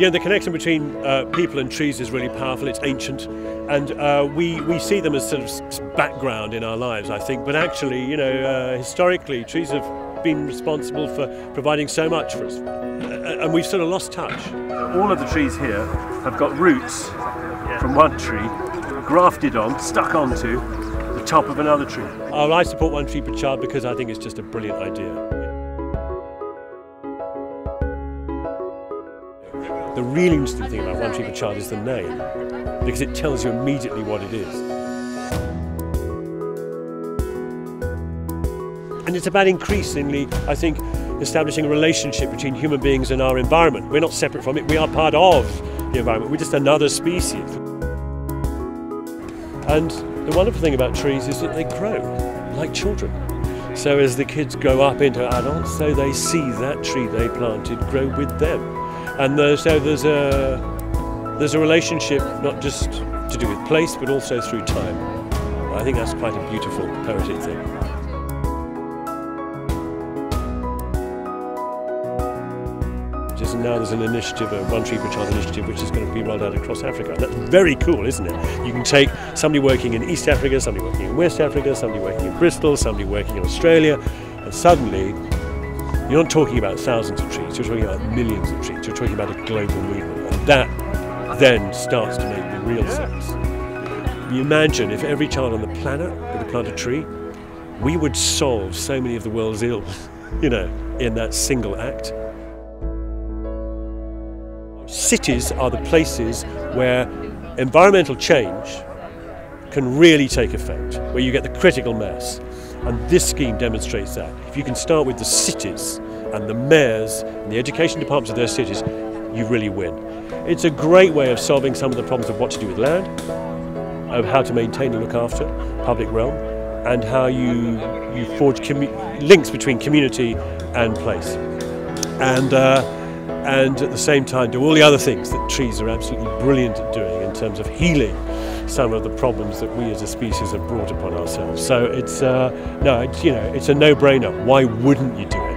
you know, the connection between uh, people and trees is really powerful. It's ancient, and uh, we we see them as sort of background in our lives, I think. But actually, you know, uh, historically, trees have been responsible for providing so much for us, and we've sort of lost touch. All of the trees here have got roots from one tree, grafted on, stuck onto the top of another tree. Oh, I support One Tree Per Child because I think it's just a brilliant idea. The really interesting thing about One Tree Per Child is the name, because it tells you immediately what it is. And it's about increasingly, I think, establishing a relationship between human beings and our environment. We're not separate from it, we are part of the environment, we're just another species. And the wonderful thing about trees is that they grow like children. So as the kids grow up into adults, so they see that tree they planted grow with them and uh, so there's a there's a relationship not just to do with place but also through time. I think that's quite a beautiful poetic thing. Just now there's an initiative, a One Tree Per Child initiative, which is going to be rolled out across Africa. That's very cool, isn't it? You can take somebody working in East Africa, somebody working in West Africa, somebody working in Bristol, somebody working in Australia, and suddenly you're not talking about thousands of trees, you're talking about millions of trees, you're talking about a global movement. And that then starts to make the real sense. You imagine if every child on the planet to plant a tree, we would solve so many of the world's ills, you know, in that single act. Cities are the places where environmental change can really take effect, where you get the critical mass. And this scheme demonstrates that. If you can start with the cities and the mayors and the education departments of those cities, you really win. It's a great way of solving some of the problems of what to do with land, of how to maintain and look after public realm, and how you, you forge links between community and place. And, uh, and at the same time do all the other things that trees are absolutely brilliant at doing in terms of healing some of the problems that we as a species have brought upon ourselves. So it's uh, no, it's, you know, it's a no-brainer. Why wouldn't you do